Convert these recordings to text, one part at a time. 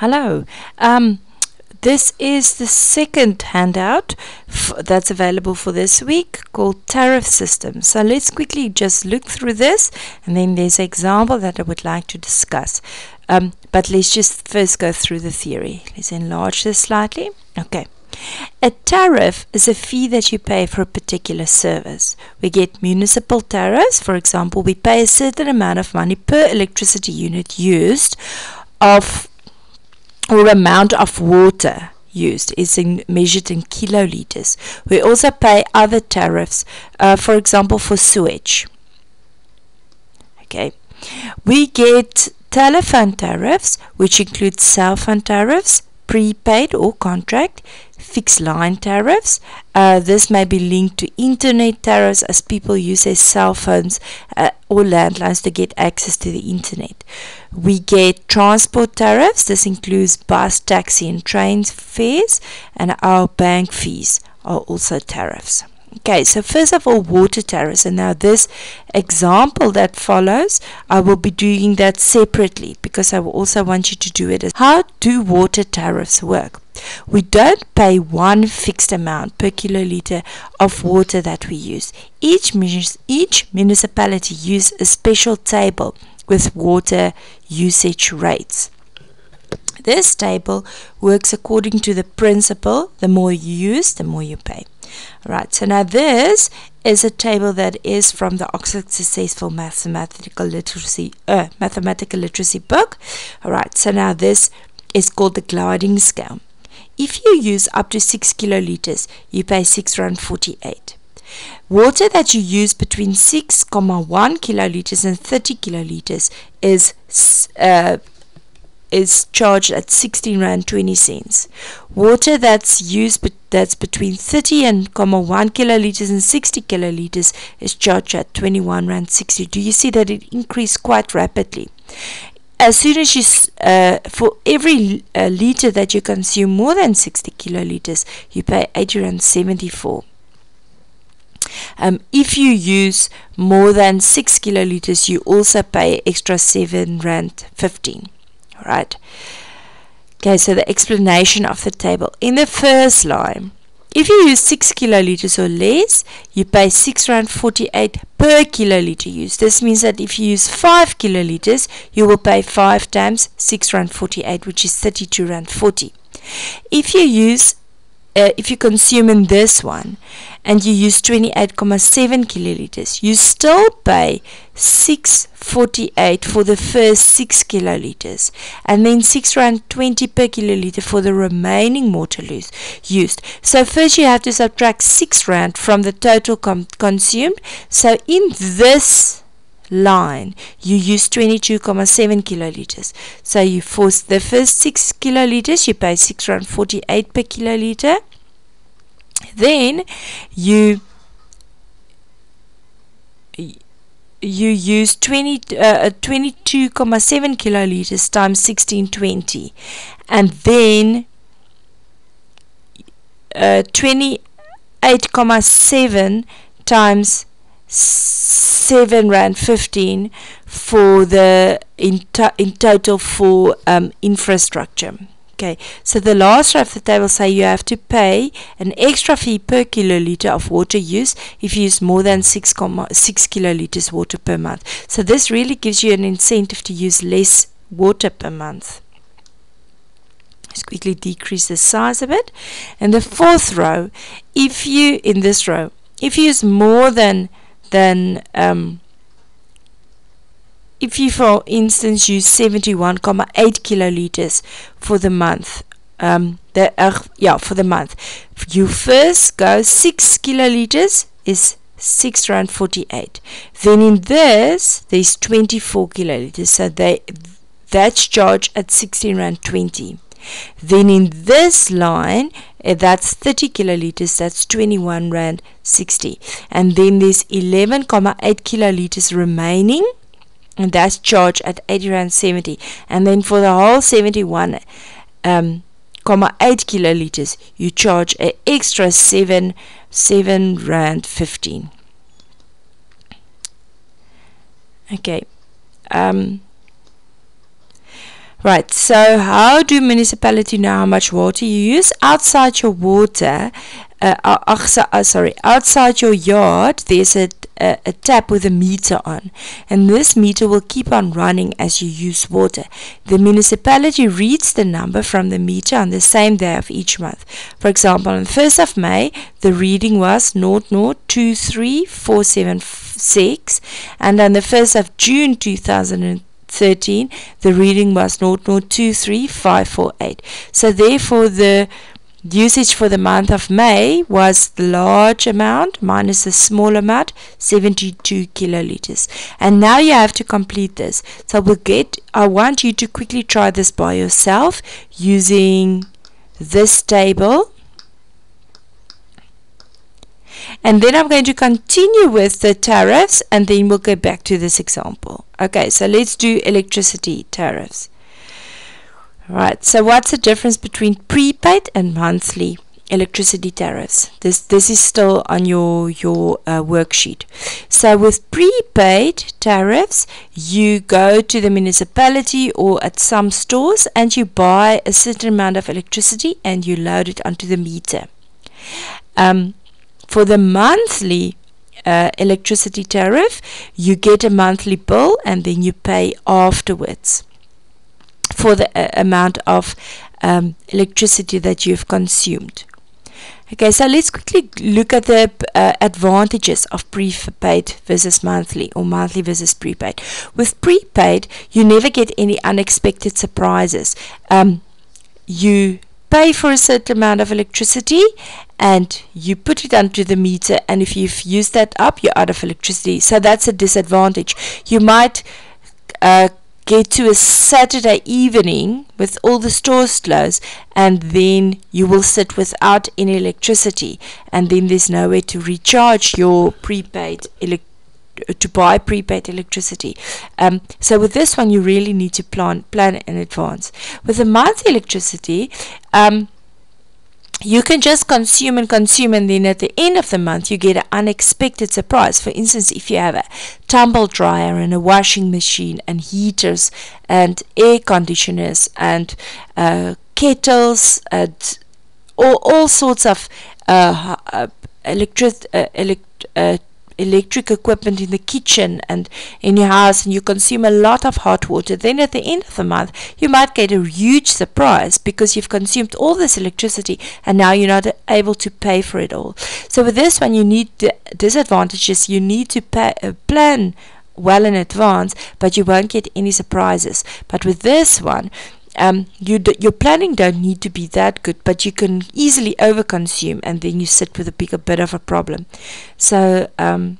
Hello. Um, this is the second handout that's available for this week called Tariff System. So let's quickly just look through this and then there's an example that I would like to discuss. Um, but let's just first go through the theory. Let's enlarge this slightly. Okay. A tariff is a fee that you pay for a particular service. We get municipal tariffs. For example, we pay a certain amount of money per electricity unit used of or amount of water used is in, measured in kiloliters. We also pay other tariffs, uh, for example, for sewage. Okay, we get telephone tariffs, which include cell phone tariffs, prepaid or contract, fixed line tariffs. Uh, this may be linked to internet tariffs as people use their cell phones uh, or landlines to get access to the internet. We get transport tariffs. This includes bus, taxi, and train fares, and our bank fees are also tariffs. Okay, so first of all, water tariffs. And now this example that follows, I will be doing that separately because I will also want you to do it. How do water tariffs work? We don't pay one fixed amount per kiloliter of water that we use. Each, each municipality uses a special table with water usage rates. This table works according to the principle the more you use, the more you pay. Right, so now this is a table that is from the Oxford Successful Mathematical Literacy uh, Mathematical Literacy book. Alright, so now this is called the gliding scale. If you use up to 6 kiloliters, you pay 6 rand 48. Water that you use between 6,1 kiloliters and 30 kiloliters is uh, is charged at 16 rand 20 cents. Water that's used but that's between 30 and 1 kiloliters and 60 kiloliters is charged at 21 rand 60. Do you see that it increased quite rapidly? As soon as you, uh, for every uh, liter that you consume more than 60 kiloliters, you pay 80 rand 74. Um, if you use more than 6 kiloliters, you also pay extra 7 rand 15 right? Okay, so the explanation of the table. In the first line, if you use 6 kiloliters or less, you pay 6 rand 48 per kiloliter used. This means that if you use 5 kiloliters, you will pay 5 times 6 rand 48, which is 32 rand 40. If you use uh, if you consume in this one and you use 28.7 kiloliters, you still pay 648 for the first 6 kiloliters and then 6 rand 20 per kiloliter for the remaining water used. So first you have to subtract 6 rand from the total consumed. So in this line you use 22.7 kiloliters so you force the first 6 kiloliters you pay 6 rand 48 per kiloliter then you you use 20 uh, 22.7 kiloliters times 1620 and then uh, 28.7 times 7 rand 15 for the in, to in total for um, infrastructure okay so the last row of the table say you have to pay an extra fee per kiloliter of water use if you use more than 6, 6 kiloliters water per month. So this really gives you an incentive to use less water per month. Let's quickly decrease the size of it and the fourth row if you in this row if you use more than then um, if you for instance use 71.8 kiloliters for the month um, the, uh, yeah for the month you first go 6 kiloliters is 6 rand 48 then in this there's 24 kiloliters so they that's charged at 16 rand 20 then in this line, uh, that's 30 kiloliters, that's 21 Rand 60. And then there's 11.8 kiloliters remaining, and that's charged at 80 Rand 70. And then for the whole 71, um, 8 kiloliters, you charge an extra 7, 7 Rand 15. Okay. Um, Right, so how do municipality know how much water you use? Outside your water, uh, uh, sorry, outside your yard, there's a, a, a, tap with a meter on, and this meter will keep on running as you use water. The municipality reads the number from the meter on the same day of each month. For example, on the 1st of May, the reading was 0023476, and on the 1st of June 2013, 13, the reading was 0.023548. So therefore the usage for the month of May was the large amount minus the small amount, 72 kiloliters. And now you have to complete this. So we'll get, I want you to quickly try this by yourself using this table and then I'm going to continue with the tariffs and then we'll go back to this example. Okay, so let's do electricity tariffs. Right, so what's the difference between prepaid and monthly electricity tariffs? This this is still on your your uh, worksheet. So with prepaid tariffs, you go to the municipality or at some stores and you buy a certain amount of electricity and you load it onto the meter. Um, for the monthly uh, electricity tariff, you get a monthly bill and then you pay afterwards for the uh, amount of um, electricity that you've consumed. Okay, so let's quickly look at the uh, advantages of prepaid versus monthly or monthly versus prepaid. With prepaid, you never get any unexpected surprises. Um, you pay for a certain amount of electricity and you put it onto the meter and if you've used that up you're out of electricity so that's a disadvantage you might uh, get to a Saturday evening with all the stores closed and then you will sit without any electricity and then there's nowhere to recharge your prepaid electricity to buy prepaid electricity. Um, so with this one, you really need to plan plan in advance. With the monthly electricity, um, you can just consume and consume and then at the end of the month you get an unexpected surprise. For instance if you have a tumble dryer and a washing machine and heaters and air conditioners and uh, kettles and all, all sorts of uh, uh, electric uh, uh, electric equipment in the kitchen and in your house and you consume a lot of hot water, then at the end of the month you might get a huge surprise because you've consumed all this electricity and now you're not able to pay for it all. So with this one you need disadvantages, you need to pay, uh, plan well in advance, but you won't get any surprises. But with this one, um, you your planning don't need to be that good, but you can easily overconsume, and then you sit with a bigger bit of a problem. So um,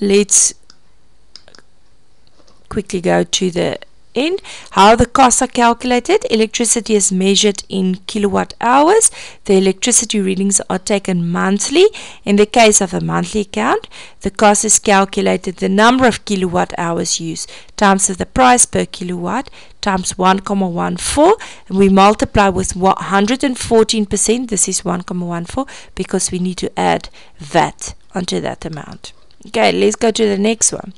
let's quickly go to the in how the costs are calculated. Electricity is measured in kilowatt hours. The electricity readings are taken monthly. In the case of a monthly account the cost is calculated the number of kilowatt hours used times the price per kilowatt times 1,14 and we multiply with 114% this is 1,14 because we need to add VAT onto that amount Okay, let's go to the next one.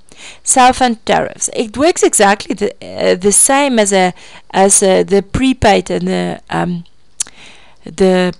Phone tariffs. It works exactly the, uh, the same as a as a, the prepaid and the um, the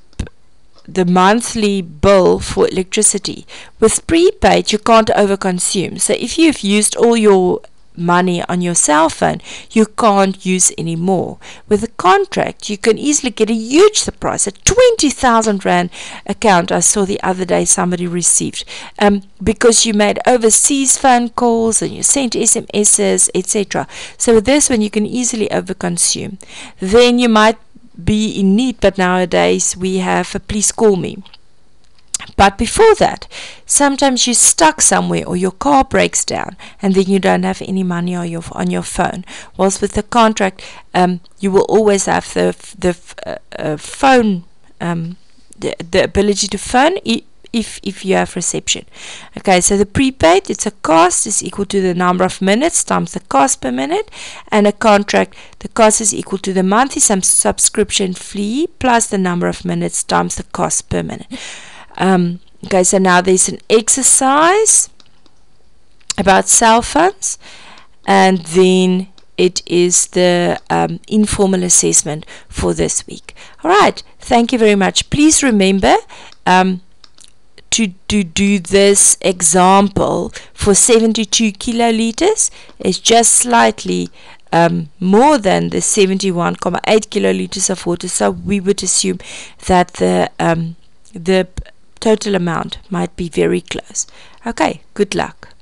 the monthly bill for electricity. With prepaid, you can't overconsume. So if you've used all your money on your cell phone you can't use anymore. With a contract, you can easily get a huge surprise. A 20,000 Rand account I saw the other day somebody received um, because you made overseas phone calls and you sent SMSs, etc. So with this one, you can easily overconsume. Then you might be in need, but nowadays we have a please call me. But before that, sometimes you're stuck somewhere or your car breaks down and then you don't have any money on your, on your phone. Whilst with the contract, um, you will always have the, the uh, uh, phone, um, the, the ability to phone if, if you have reception. Okay, so the prepaid, it's a cost is equal to the number of minutes times the cost per minute, and a contract, the cost is equal to the monthly subscription fee plus the number of minutes times the cost per minute. Um, okay, so now there's an exercise about cell phones, and then it is the um, informal assessment for this week. All right, thank you very much. Please remember um, to, to do this example for 72 kiloliters. It's just slightly um, more than the 71.8 kiloliters of water. So we would assume that the um, the total amount might be very close. Okay, good luck.